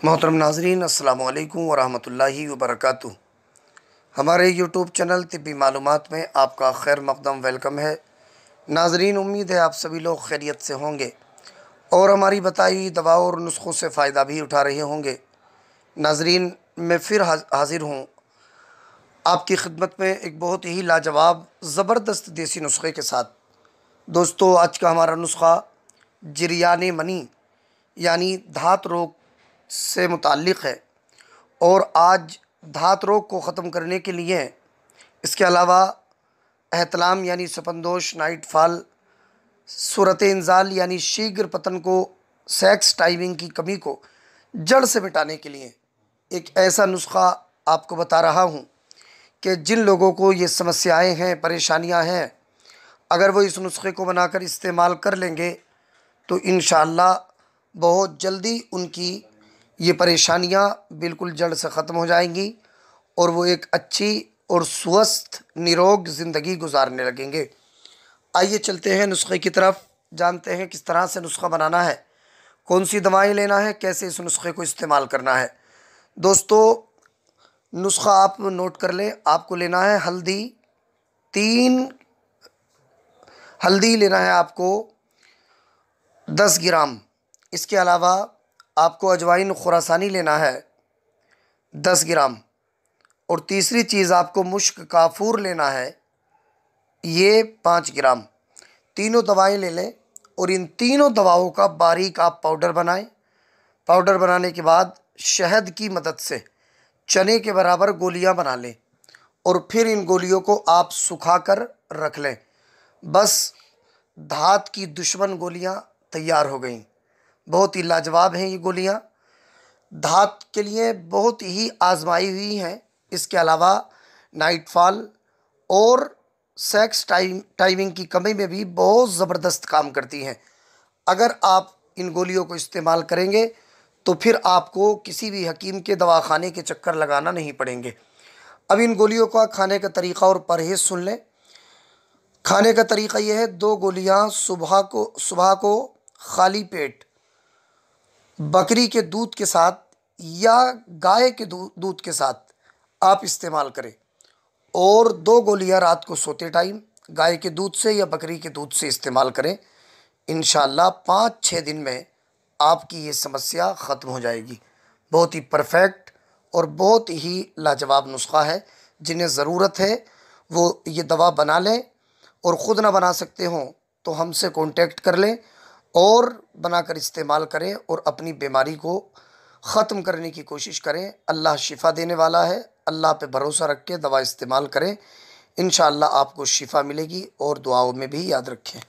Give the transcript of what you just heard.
मोहतरम नाजरीन अल्लाम वरहमल वबरक हमारे यूट्यूब चैनल तिबी मालूम में आपका खैर मकदम वेलकम है। नाजरीन, उम्मीद है आप सभी लोग खैरियत से होंगे और हमारी बताई हुई दवाओं और नुस्खों से फ़ायदा भी उठा रहे होंगे। नाजरीन, मैं फिर हाजिर हूँ आपकी खिदमत में एक बहुत ही लाजवाब, ज़बरदस्त देसी नुस्खे के साथ। दोस्तों, आज का हमारा नुस्खा जरियान मनी, यानी धात रोग से मुतक़ है और आज धात रोग को ख़त्म करने के लिए इसके अलावा एहतलाम यानी सपनदोश नाइट फॉल सूरत इंजाल यानी शीघ्र पतन को, सेक्स टाइमिंग की कमी को जड़ से मिटाने के लिए एक ऐसा नुस्खा आपको बता रहा हूँ कि जिन लोगों को ये समस्याएँ हैं, परेशानियाँ हैं, अगर वो इस नुस्खे को बनाकर इस्तेमाल कर लेंगे तो इन बहुत जल्दी उनकी ये परेशानियाँ बिल्कुल जड़ से ख़त्म हो जाएँगी और वो एक अच्छी और स्वस्थ, निरोग ज़िंदगी गुजारने लगेंगे। आइए चलते हैं नुस्खे की तरफ़। जानते हैं किस तरह से नुस्खा बनाना है, कौन सी दवाएँ लेना है, कैसे इस नुस्खे को इस्तेमाल करना है। दोस्तों, नुस्खा आप नोट कर लें, आपको लेना है हल्दी। तीन हल्दी लेना है आपको दस ग्राम। इसके अलावा आपको अजवाइन खुरासानी लेना है, दस ग्राम। और तीसरी चीज़ आपको मुश्क काफूर लेना है, ये पाँच ग्राम। तीनों दवाएँ ले लें और इन तीनों दवाओं का बारीक आप पाउडर बनाएँ। पाउडर बनाने के बाद शहद की मदद से चने के बराबर गोलियाँ बना लें और फिर इन गोलियों को आप सुखा कर रख लें। बस, धात की दुश्मन गोलियाँ तैयार हो गईं। बहुत ही लाजवाब हैं ये गोलियाँ। धात के लिए बहुत ही आजमाई हुई हैं। इसके अलावा नाइट फॉल और सेक्स टाइम, टाइमिंग की कमी में भी बहुत ज़बरदस्त काम करती हैं। अगर आप इन गोलियों को इस्तेमाल करेंगे तो फिर आपको किसी भी हकीम के दवाखाने के चक्कर लगाना नहीं पड़ेंगे। अब इन गोलियों का खाने का तरीक़ा और परहेज़ सुन लें। खाने का तरीक़ा यह है, दो गोलियाँ सुबह को सुबह को खाली पेट बकरी के दूध के साथ या गाय के दूध के साथ आप इस्तेमाल करें। और दो गोलियाँ रात को सोते टाइम गाय के दूध से या बकरी के दूध से इस्तेमाल करें। इन पाँच छः दिन में आपकी ये समस्या ख़त्म हो जाएगी। बहुत ही परफेक्ट और बहुत ही लाजवाब नुस्खा है। जिन्हें ज़रूरत है, वो ये दवा बना लें और ख़ुद ना बना सकते हों तो हमसे कांटेक्ट कर लें। और बनाकर इस्तेमाल करें और अपनी बीमारी को ख़त्म करने की कोशिश करें। अल्लाह शिफा देने वाला है। अल्लाह पे भरोसा रख के दवा इस्तेमाल करें। इन आपको शिफा मिलेगी और दुआओं में भी याद रखें।